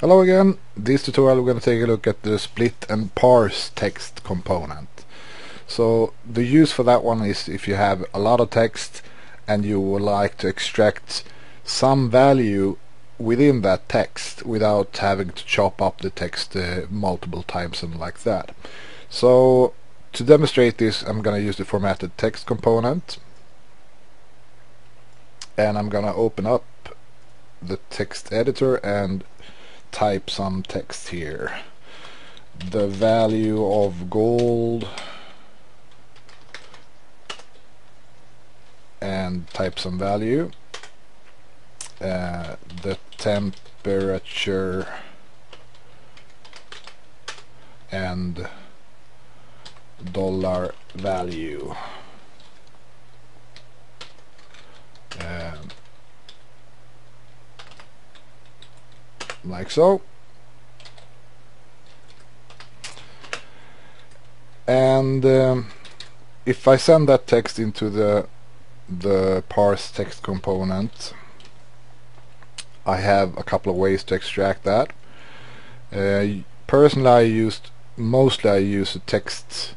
Hello again. This tutorial we're going to take a look at the split and parse text component. So the use for that one is if you have a lot of text and you would like to extract some value within that text without having to chop up the text uh, multiple times and like that. So to demonstrate this I'm going to use the formatted text component and I'm going to open up the text editor and type some text here. The value of gold and type some value. Uh, the temperature and dollar value. Um, like so. And um, if I send that text into the the parse text component I have a couple of ways to extract that. Uh, personally I used mostly I use the text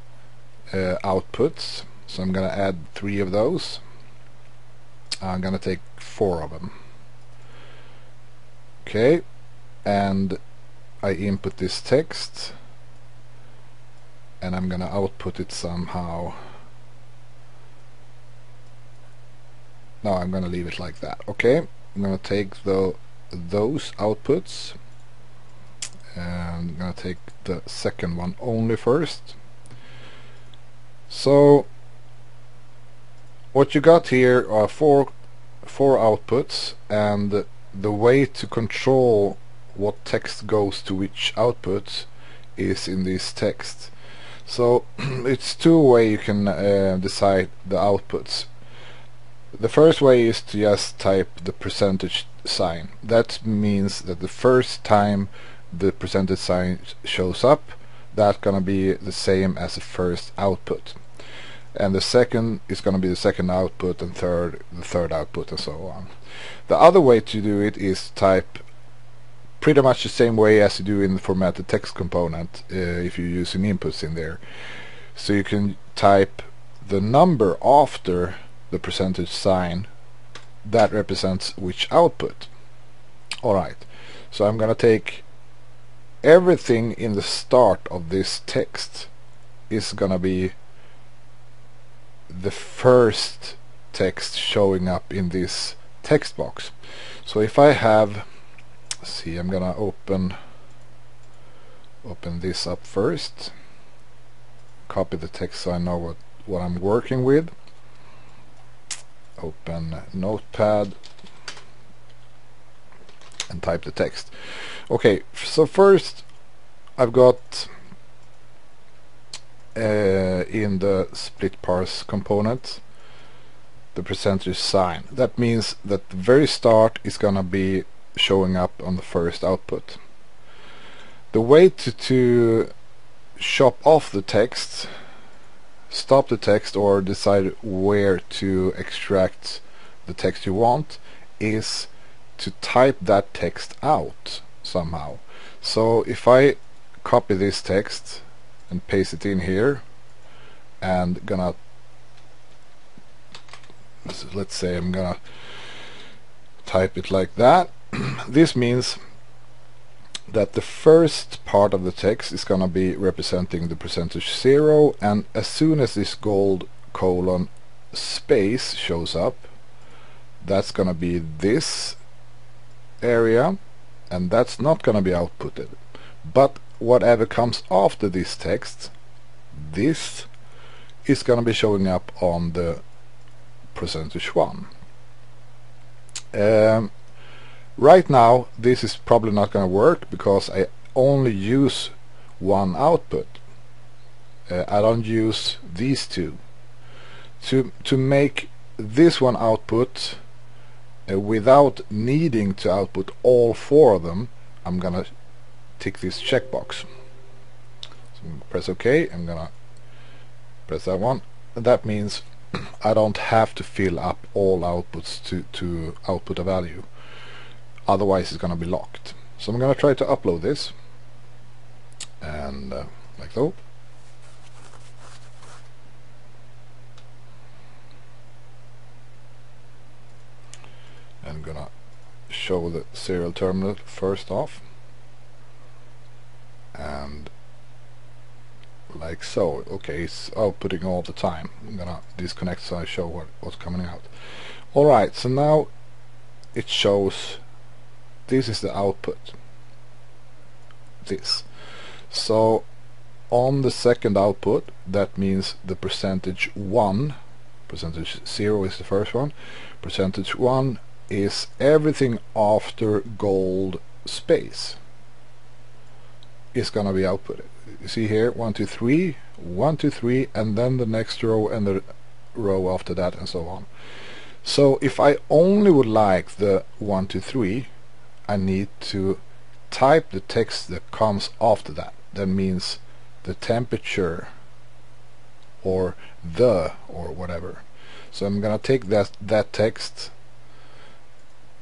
uh, outputs. So I'm gonna add three of those. I'm gonna take four of them. Okay and I input this text and I'm gonna output it somehow. No I'm gonna leave it like that okay? I'm gonna take the those outputs and I'm gonna take the second one only first. So what you got here are four four outputs and the way to control what text goes to which output is in this text. So it's two way you can uh, decide the outputs. The first way is to just type the percentage sign. That means that the first time the percentage sign shows up that's gonna be the same as the first output. And the second is going to be the second output and third the third output and so on. The other way to do it is type pretty much the same way as you do in the formatted text component uh, if you're using inputs in there. So you can type the number after the percentage sign that represents which output. Alright, so I'm gonna take everything in the start of this text is gonna be the first text showing up in this text box. So if I have see I'm gonna open open this up first. Copy the text so I know what what I'm working with. Open notepad and type the text. Okay so first I've got uh, in the split parse component the percentage sign. That means that the very start is gonna be showing up on the first output. The way to, to chop off the text, stop the text or decide where to extract the text you want is to type that text out somehow. So if I copy this text and paste it in here and gonna let's say I'm gonna type it like that this means that the first part of the text is going to be representing the percentage zero and as soon as this gold colon space shows up that's going to be this area and that's not going to be outputted. But whatever comes after this text this is going to be showing up on the percentage one. Um, Right now this is probably not going to work because I only use one output. Uh, I don't use these two. To, to make this one output uh, without needing to output all four of them I'm gonna tick this checkbox. So press OK, I'm gonna press that one. That means I don't have to fill up all outputs to, to output a value otherwise it's going to be locked. So I'm gonna try to upload this. And uh, like so. I'm gonna show the serial terminal first off. And like so. Okay it's outputting all the time. I'm gonna disconnect so I show what, what's coming out. Alright so now it shows this is the output. This. So on the second output that means the percentage 1 percentage 0 is the first one percentage 1 is everything after gold space is gonna be outputted. You see here one two three one two three and then the next row and the row after that and so on. So if I only would like the one two three I need to type the text that comes after that. That means the temperature or the or whatever. So I'm gonna take that that text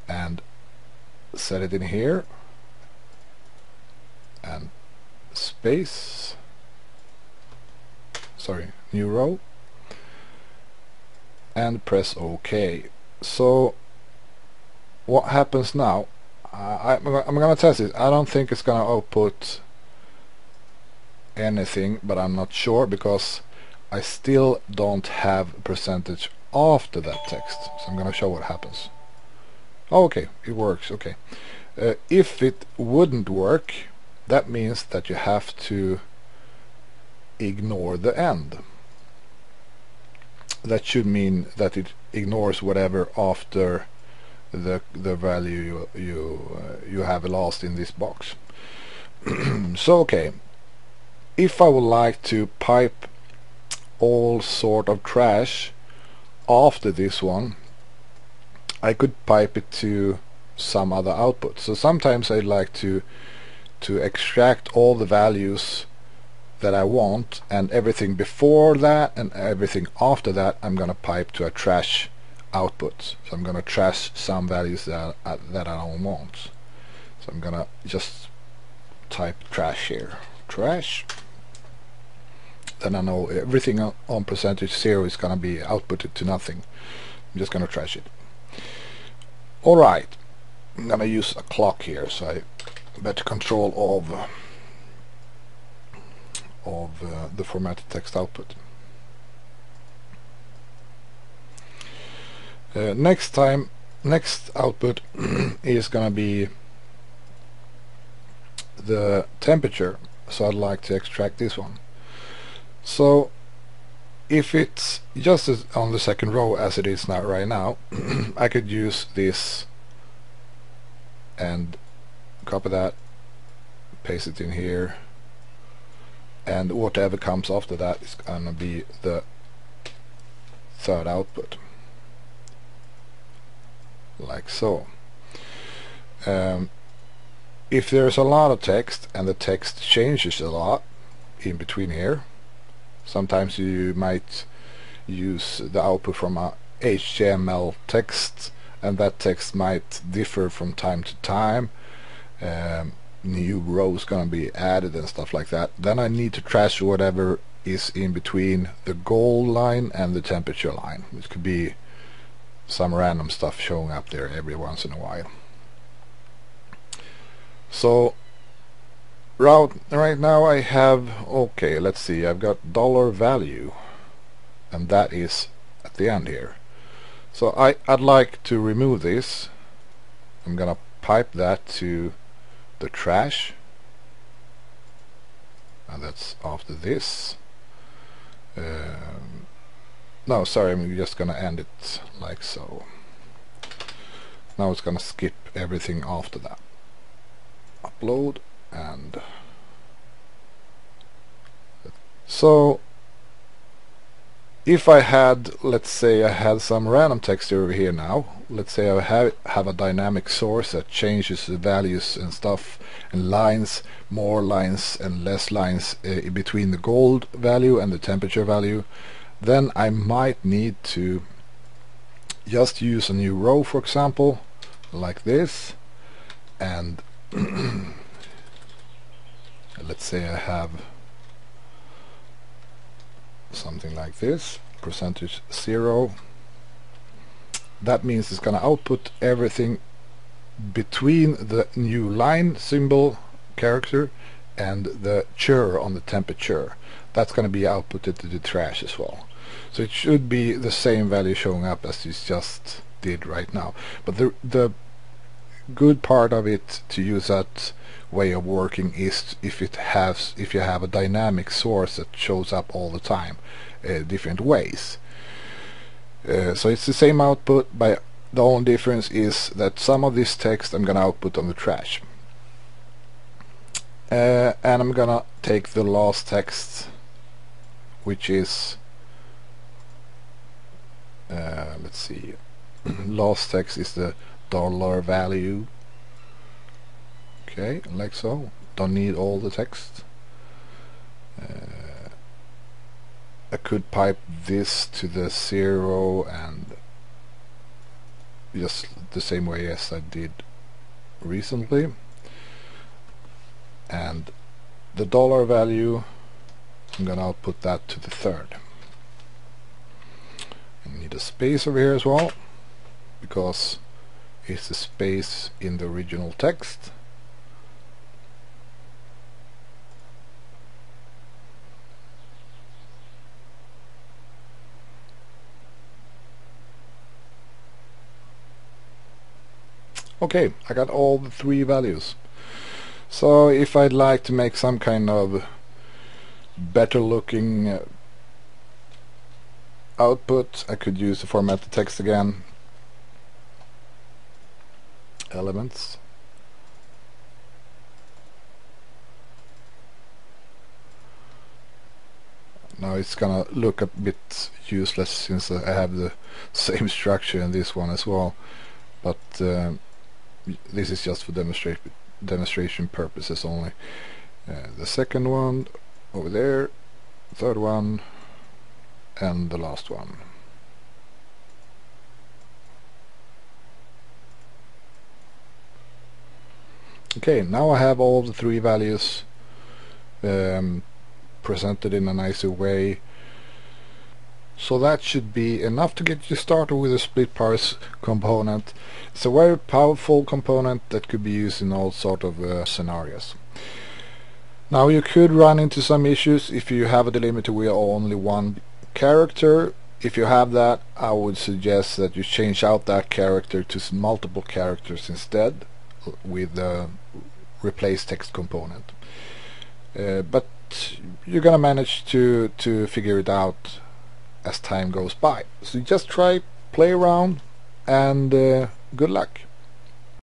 and set it in here. And space. Sorry new row. And press OK so what happens now I, I'm gonna test it I don't think it's gonna output anything but I'm not sure because I still don't have percentage after that text. So I'm gonna show what happens. Oh, okay. It works. Okay. Uh, if it wouldn't work that means that you have to ignore the end. That should mean that it ignores whatever after the the value you you uh, you have lost in this box. So okay. If I would like to pipe all sort of trash after this one I could pipe it to some other output. So sometimes I'd like to to extract all the values that I want and everything before that and everything after that I'm gonna pipe to a trash output so I'm gonna trash some values that, uh, that I don't want. So I'm gonna just type trash here. Trash. Then I know everything on percentage zero is gonna be outputted to nothing. I'm just gonna trash it. Alright. I'm gonna use a clock here so I better control of of uh, the formatted text output. Uh, next time, next output is gonna be the temperature, so I'd like to extract this one. So if it's just on the second row as it is now right now, I could use this and copy that paste it in here and whatever comes after that is gonna be the third output like so. Um, if there's a lot of text and the text changes a lot in between here sometimes you might use the output from a HTML text and that text might differ from time to time. Um, new rows gonna be added and stuff like that. Then I need to trash whatever is in between the goal line and the temperature line which could be some random stuff showing up there every once in a while. So route right now I have okay let's see I've got dollar value and that is at the end here. So I, I'd like to remove this. I'm gonna pipe that to the trash. And that's after this. Um, no sorry I'm just gonna end it like so. Now it's gonna skip everything after that. Upload and so if I had, let's say I had some random text over here now, let's say I have, have a dynamic source that changes the values and stuff and lines, more lines and less lines uh, between the gold value and the temperature value, then I might need to just use a new row for example, like this, and let's say I have something like this percentage zero. That means it's gonna output everything between the new line symbol character and the chur on the temperature. That's going to be outputted to the trash as well so it should be the same value showing up as you just did right now. But the the good part of it to use that way of working is if it has if you have a dynamic source that shows up all the time uh, different ways. Uh, so it's the same output but the only difference is that some of this text I'm gonna output on the trash. Uh, and I'm gonna take the last text which is uh, let's see. Last text is the dollar value. Okay like so don't need all the text. Uh, I could pipe this to the zero and just the same way as I did recently. And the dollar value I'm gonna output that to the third I need a space over here as well because it's a space in the original text. Okay I got all the three values. So if I'd like to make some kind of better looking uh, output. I could use the format the text again. Elements. Now it's gonna look a bit useless since I have the same structure in this one as well but uh, this is just for demonstration demonstration purposes only. Uh, the second one over there third one and the last one. Okay now I have all the three values um, presented in a nicer way. So that should be enough to get you started with a split parse component. It's a very powerful component that could be used in all sort of uh, scenarios. Now you could run into some issues if you have a delimiter with only one character. If you have that, I would suggest that you change out that character to multiple characters instead with the replace text component. Uh, but you're gonna manage to to figure it out as time goes by. So just try, play around, and uh, good luck.